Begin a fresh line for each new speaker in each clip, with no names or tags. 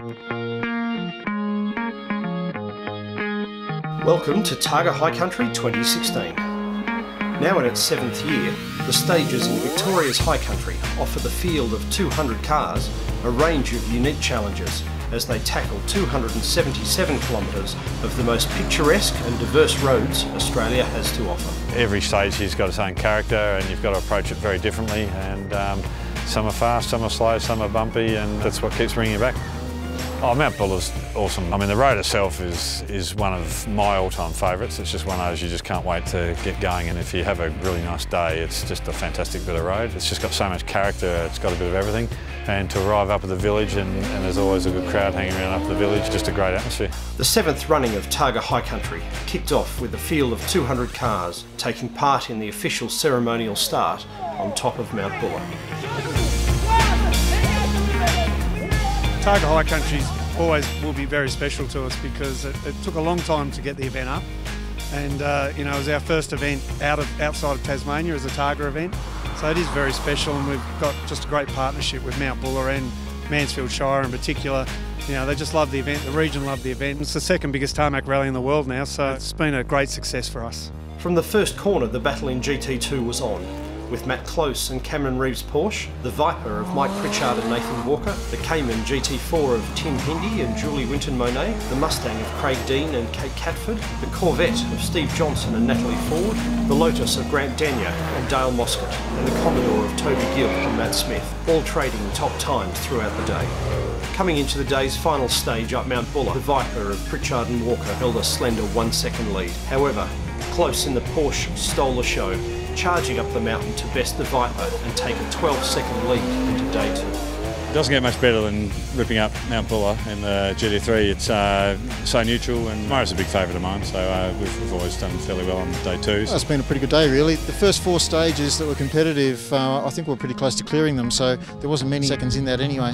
Welcome to Targa High Country 2016. Now in its seventh year, the stages in Victoria's High Country offer the field of 200 cars a range of unique challenges as they tackle 277 kilometres of the most picturesque and diverse roads Australia has to offer.
Every stage has got its own character and you've got to approach it very differently and um, some are fast, some are slow, some are bumpy and that's what keeps bringing you back. Oh, Mount Buller's awesome. I mean, the road itself is, is one of my all-time favourites. It's just one of those you just can't wait to get going and if you have a really nice day, it's just a fantastic bit of road. It's just got so much character, it's got a bit of everything. And to arrive up at the village and, and there's always a good crowd hanging around up at the village, just a great atmosphere.
The seventh running of Targa High Country kicked off with a field of 200 cars taking part in the official ceremonial start on top of Mount Buller.
Targa High Country always will be very special to us because it, it, took a long time to get the event up, and uh, you know it was our first event out of outside of Tasmania as a Targa event, so it is very special, and we've got just a great partnership with Mount Buller and Mansfield Shire in particular. You know, they just love the event. The region love the event. It's the second biggest tarmac rally in the world now, so it's been a great success for us.
From the first corner, the battle in GT2 was on with Matt Close and Cameron Reeves Porsche, the Viper of Mike Pritchard and Nathan Walker, the Cayman GT4 of Tim Hindy and Julie Winton Monet, the Mustang of Craig Dean and Kate Catford, the Corvette of Steve Johnson and Natalie Ford, the Lotus of Grant Danier and Dale Moscott, and the Commodore of Toby Gill and Matt Smith, all trading top times throughout the day. Coming into the day's final stage up Mount Buller, the Viper of Pritchard and Walker held a slender one second lead. However, close in the Porsche stole the show charging up the mountain to best the Viper and take a 12 second lead into day two.
It doesn't get much better than ripping up Mount Buller in the GT3. It's uh, so neutral, and Murray's a big favourite of mine, so uh, we've, we've, always done fairly well on day two.
Well, it's been a pretty good day, really. The first four stages that were competitive, uh, I think we are pretty close to clearing them, so there wasn't many seconds in that anyway.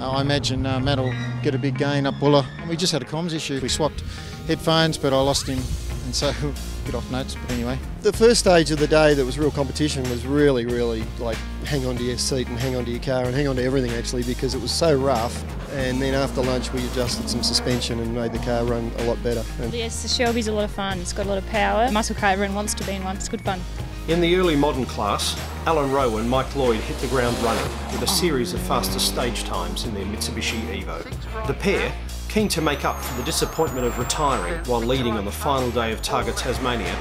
Uh, I imagine uh, Matt will get a big gain up Buller. We just had a comms issue. We swapped headphones, but I lost him, and so bit off notes, but anyway.
The first stage of the day that was real competition was really, really like hang on to your seat and hang on to your car and hang on to everything actually because it was so rough. And then after lunch, we adjusted some suspension and made the car run a lot better. And
yes, the Shelby's a lot of fun. It's got a lot of power. Muscle car, everyone wants to be in one. It's good fun.
In the early modern class, Alan Rowe and Mike Lloyd hit the ground running with a series of fastest stage times in their Mitsubishi Evo. The pair Keen to make up for the disappointment of retiring while leading on the final day of Targa Tasmania,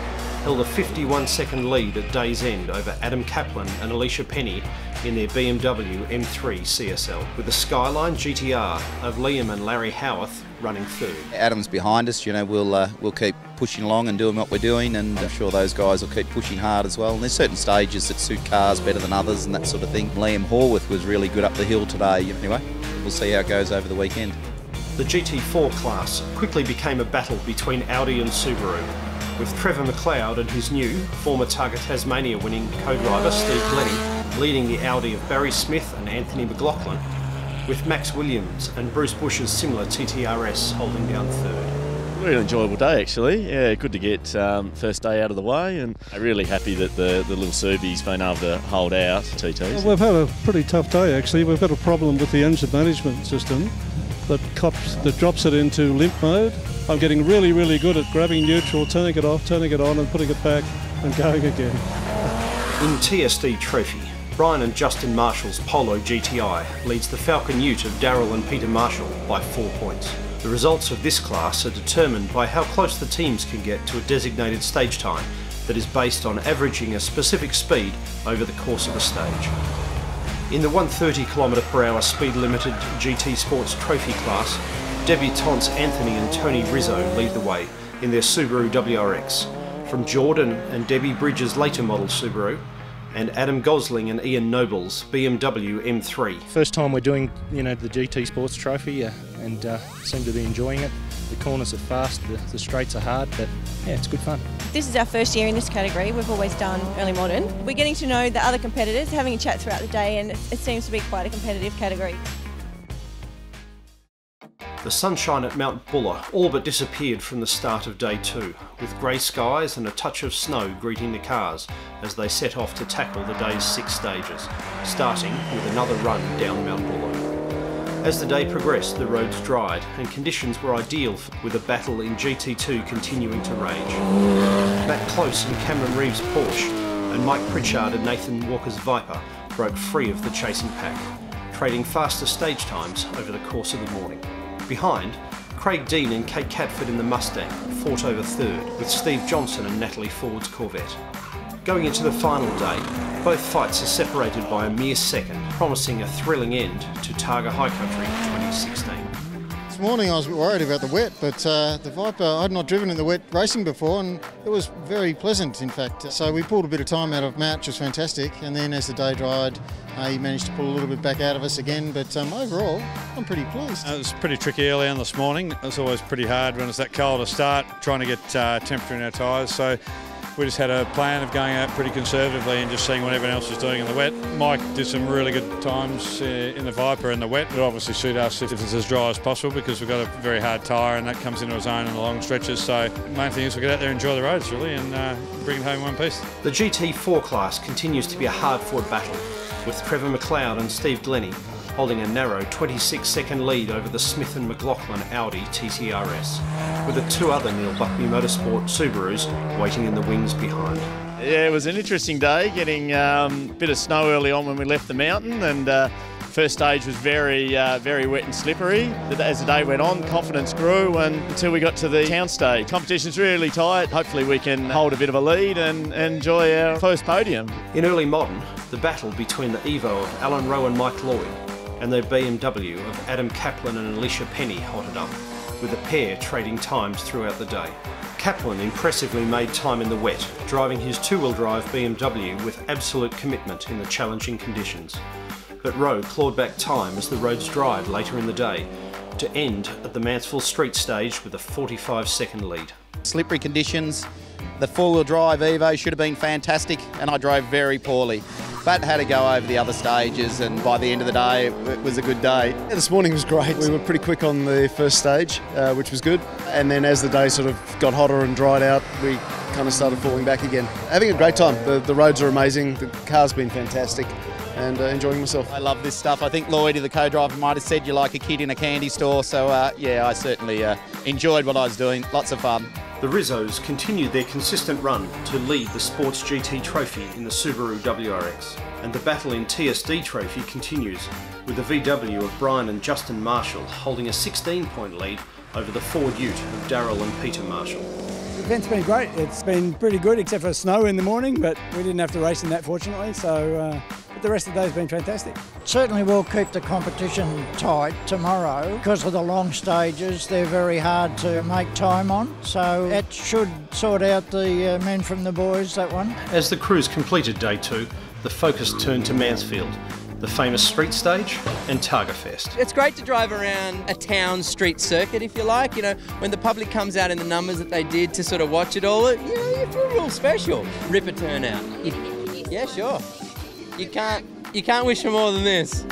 held a 51 second lead at day's end over Adam Kaplan and Alicia Penny in their BMW M3 CSL, with the Skyline GTR of Liam and Larry Howarth running third.
Adam's behind us, you know, we'll, uh, we'll keep pushing along and doing what we're doing, and I'm sure those guys will keep pushing hard as well. And there's certain stages that suit cars better than others and that sort of thing. Liam Horwath was really good up the hill today. Anyway, we'll see how it goes over the weekend.
The GT4 class quickly became a battle between Audi and Subaru, with Trevor McLeod and his new, former Targa Tasmania winning co-driver Steve Glenney leading the Audi of Barry Smith and Anthony McLaughlin, with Max Williams and Bruce Bush's similar TTRS holding down third
really enjoyable day actually. Yeah, good to get um, first day out of the way, and really happy that the, the little Subi's been able to hold out TTs.
Well, we've had a pretty tough day actually. We've got a problem with the engine management system that, cops, that drops it into limp mode. I'm getting really, really good at grabbing neutral, turning it off, turning it on, and putting it back and going again.
In TSD Trophy, Brian and Justin Marshall's Polo GTI leads the Falcon Ute of Daryl and Peter Marshall by four points. The results of this class are determined by how close the teams can get to a designated stage time that is based on averaging a specific speed over the course of a stage. In the 130 km per hour speed limited GT Sports Trophy class, debutants Anthony and Tony Rizzo lead the way in their Subaru WRX. From Jordan and Debbie Bridges' later model Subaru, and Adam Gosling and Ian Noble's BMW M3.
First time we're doing, you know, the GT Sports Trophy, uh, and uh, seem to be enjoying it. The corners are fast, the, the straights are hard, but yeah, it's good fun.
This is our first year in this category. We've always done early modern. We're getting to know the other competitors, having a chat throughout the day, and it, it seems to be quite a competitive category.
The sunshine at Mount Buller all but disappeared from the start of day two, with grey skies and a touch of snow greeting the cars as they set off to tackle the day's six stages, starting with another run down Mount Buller. As the day progressed, the roads dried and conditions were ideal with a battle in GT2 continuing to rage. Matt Close and Cameron Reeves' Porsche and Mike Pritchard and Nathan Walker's Viper broke free of the chasing pack, trading faster stage times over the course of the morning. Behind, Craig Dean and Kate Catford in the Mustang fought over third, with Steve Johnson and Natalie Ford's Corvette. Going into the final day, both fights are separated by a mere second, promising a thrilling end to Targa High Country 2016.
This morning I was a bit worried about the wet, but uh, the Viper, I'd not driven in the wet racing before and it was very pleasant in fact. So we pulled a bit of time out of Matt, which was fantastic, and then as the day dried, uh, he managed to pull a little bit back out of us again, but um, overall, I'm pretty pleased.
It was pretty tricky early on this morning. It's always pretty hard when it's that cold to start, trying to get uh, temperature in our tyres. So we just had a plan of going out pretty conservatively and just seeing what everyone else was doing in the wet. Mike did some really good times uh, in the Viper in the wet. It obviously suit us if it's as dry as possible because we've got a very hard tyre and that comes into its own in the long stretches. So main thing is we get out there and enjoy the roads really and uh, bring it home in one piece.
The GT4 class continues to be a hard-fought battle, with Trevor McLeod and Steve Glenney holding a narrow 26 second lead over the Smith & McLaughlin Audi TTRS, with the two other Neil Buckby Motorsport Subarus waiting in the wings behind.
Yeah, it was an interesting day, getting um, a bit of snow early on when we left the mountain and uh, First stage was very, uh, very wet and slippery. As the day went on, confidence grew and until we got to the town stage. Competition's really tight. Hopefully we can hold a bit of a lead and enjoy our first podium.
In early modern, the battle between the Evo of Alan Rowe and Mike Lloyd and the BMW of Adam Kaplan and Alicia Penny hotted up, with the pair trading times throughout the day. Kaplan impressively made time in the wet, driving his two-wheel drive BMW with absolute commitment in the challenging conditions. But Rowe clawed back time as the roads dried later in the day, to end at the Mansfield Street stage with a 45 second lead.
Slippery conditions, the four-wheel drive Evo should have been fantastic and I drove very poorly but had to go over the other stages and by the end of the day it was a good day.
Yeah, this morning was great. We were pretty quick on the first stage, uh, which was good. And then as the day sort of got hotter and dried out, we kind of started falling back again. Having a great time. The, the roads are amazing. The car's been fantastic and uh, enjoying myself.
I love this stuff. I think Lloyd, the co-driver, might have said you're like a kid in a candy store. So uh, yeah, I certainly uh, enjoyed what I was doing. Lots of fun.
The Rizzos continued their consistent run to lead the Sports GT Trophy in the Subaru WRX, and the battle in TSD Trophy continues, with the VW of Brian and Justin Marshall holding a 16 point lead over the Ford Ute of Daryl and Peter Marshall.
The event's been great. It's been pretty good, except for snow in the morning, but we didn't have to race in that, fortunately. So uh, the rest of the day has been fantastic.
Certainly we'll keep the competition tight tomorrow because of the long stages. They're very hard to make time on, so it should sort out the uh, men from the boys, that one.
As the crews completed day two, the focus turned to Mansfield, the famous street stage, and Targa Fest.
It's great to drive around a town street circuit, if you like. You know, when the public comes out in the numbers that they did to sort of watch it all, you know, you feel real special. Ripper turnout. Yeah, sure. You can't you can't wish for more than this.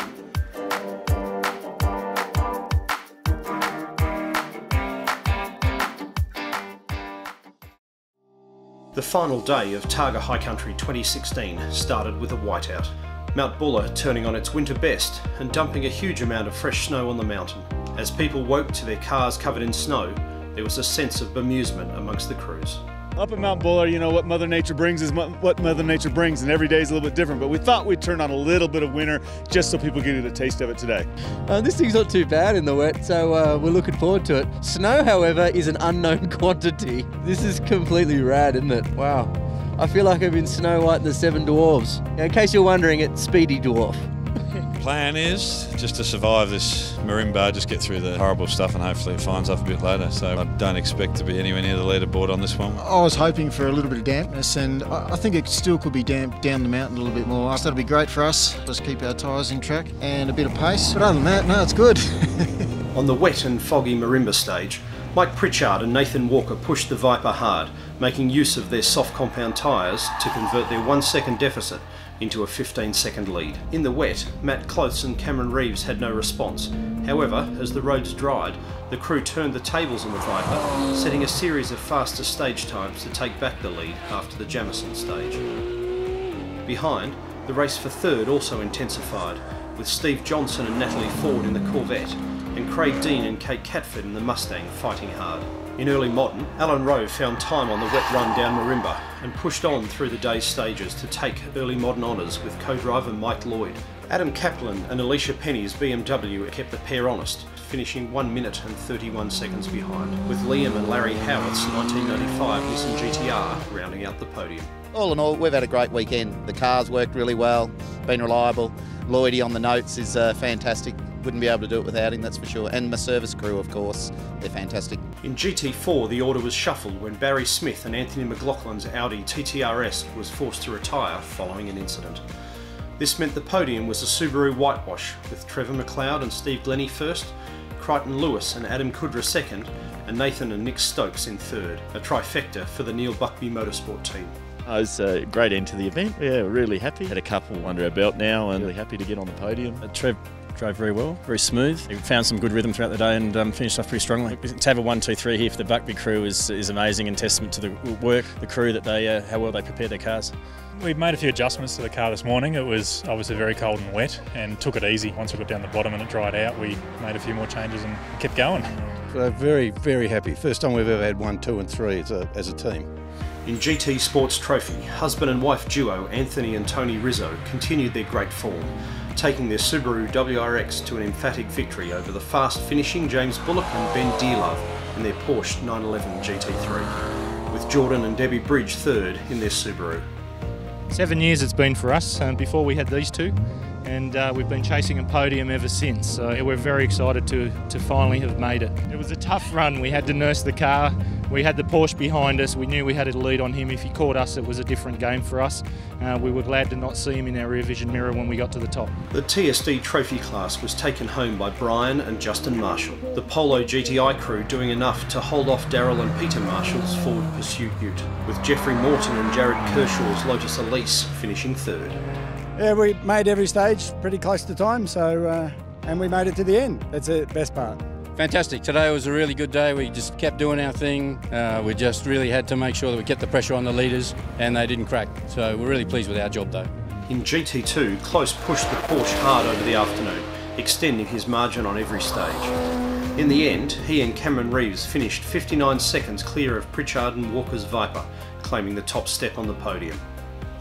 The final day of Targa High Country 2016 started with a whiteout. Mount Buller turning on its winter best and dumping a huge amount of fresh snow on the mountain. As people woke to their cars covered in snow, there was a sense of bemusement amongst the crews.
Up at Mount Buller, you know, what Mother Nature brings is what Mother Nature brings, and every day is a little bit different. But we thought we'd turn on a little bit of winter just so people get a taste of it today.
Uh, this thing's not too bad in the wet, so uh, we're looking forward to it. Snow, however, is an unknown quantity. This is completely rad, isn't it? Wow. I feel like I'm in Snow White and the Seven Dwarfs. In case you're wondering, it's Speedy Dwarf
plan is just to survive this Mirimbah, just get through the horrible stuff, and hopefully it finds off a bit later. So I don't expect to be anywhere near the leaderboard on this one.
I was hoping for a little bit of dampness, and I think it still could be damp down the mountain a little bit more. So that'll be great for us. Let's keep our tyres in track and a bit of pace. But other than that, no, it's good.
on the wet and foggy Mirimbah stage, Mike Pritchard and Nathan Walker pushed the Viper hard, making use of their soft compound tyres to convert their one second deficit into a 15 second lead. In the wet, Matt Close and Cameron Reeves had no response. However, as the roads dried, the crew turned the tables on the Viper, setting a series of faster stage times to take back the lead after the Jamieson stage. Behind, the race for third also intensified, with Steve Johnson and Natalie Ford in the Corvette, and Craig Dean and Kate Catford in the Mustang fighting hard. In early modern, Alan Rowe found time on the wet run down Mirimbah and pushed on through the day's stages to take early modern honours with co-driver Mike Lloyd. Adam Kaplan and Alicia Penny's BMW kept the pair honest, finishing 1 minute and 31 seconds behind, with Liam and Larry Howarth's 1995 Nissan GTR rounding out the podium.
All in all, we've had a great weekend. The cars worked really well, been reliable. Lloydie on the notes is uh, fantastic. Wouldn't be able to do it without him, that's for sure. And my service crew, of course, they're fantastic.
In GT4, the order was shuffled when Barry Smith and Anthony McLaughlin's Audi TTRS was forced to retire following an incident. This meant the podium was a Subaru whitewash, with Trevor McLeod and Steve Glenney first, Crichton Lewis and Adam Kudra second, and Nathan and Nick Stokes in third, a trifecta for the Neil Buckby Motorsport team.
Uh, it was a great end to the event. Yeah, really happy. Had a couple under our belt now and really happy to get on the podium.
Uh, Trev drove very well, very smooth. He found some good rhythm throughout the day and um, finished off pretty strongly. To have a one, two, three here for the Buckby crew is, is amazing and testament to the work, the crew that they, uh, how well they prepared their cars.
We made a few adjustments to the car this morning. It was obviously very cold and wet and took it easy. Once we got down the bottom and it dried out, we made a few more changes and kept going.
So very, very happy. First time we've ever had one, two, and three as a, as a team.
In GT Sports Trophy, husband and wife duo Anthony and Tony Rizzo continued their great form, taking their Subaru WRX to an emphatic victory over the fast finishing James Bullock and Ben Dearlove in their Porsche 911 GT3, with Jordan and Debbie Bridge third in their Subaru.
Seven years it's been for us uh, before we had these two, and uh, we've been chasing a podium ever since. So we're very excited to, to finally have made it. It was a tough run. We had to nurse the car. We had the Porsche behind us. We knew we had a lead on him. If he caught us, it was a different game for us. Uh, we were glad to not see him in our rear vision mirror when we got to the top.
The TSD Trophy class was taken home by Brian and Justin Marshall. The Polo GTI crew doing enough to hold off Daryl and Peter Marshall's Ford Pursuit Ute, with Jeffrey Morton and Jared Kershaw's Lotus Elise finishing third.
Yeah, we made every stage pretty close to time, so uh, and we made it to the end. That's the best part.
Fantastic. Today was a really good day. We just kept doing our thing. Uh, we just really had to make sure that we kept the pressure on the leaders and they didn't crack. So we're really pleased with our job though.
In GT2, Close pushed the Porsche hard over the afternoon, extending his margin on every stage. In the end, he and Cameron Reeves finished 59 seconds clear of Pritchard and Walker's Viper, claiming the top step on the podium.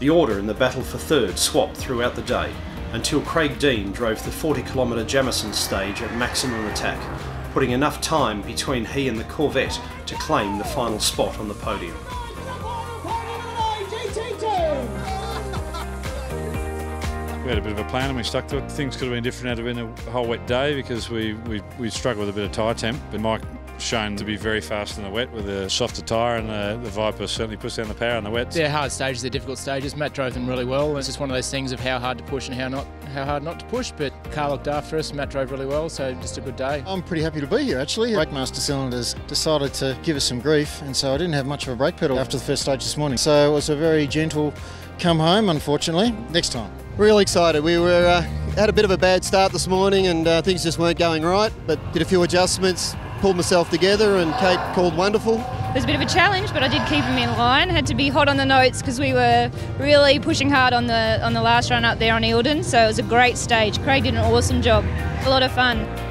The order in the battle for third swapped throughout the day, until Craig Dean drove the 40 km Jamieson stage at maximum attack, putting enough time between he and the Corvette to claim the final spot on the podium.
We had a bit of a plan and we stuck to it. Things could have been different had it been a whole wet day because we, we, we struggled with a bit of tyre temp. But Mike shown to be very fast in the wet with a softer tyre and the, the Viper certainly puts down the power in the wet.
They're hard stages, they're difficult stages. Matt drove them really well. It's just one of those things of how hard to push and how not how hard not to push, but car looked after us. Matt drove really well, so just a good day.
I'm pretty happy to be here actually. Brakemaster Cylinders decided to give us some grief, and so I didn't have much of a brake pedal after the first stage this morning. So it was a very gentle come home, unfortunately. Next time.
Real excited. We were uh, had a bit of a bad start this morning, and uh, things just weren't going right. But did a few adjustments, pulled myself together, and Kate called wonderful.
It was a bit of a challenge, but I did keep him in line. Had to be hot on the notes because we were really pushing hard on the on the last run up there on Eildon. So it was a great stage. Craig did an awesome job. A lot of fun.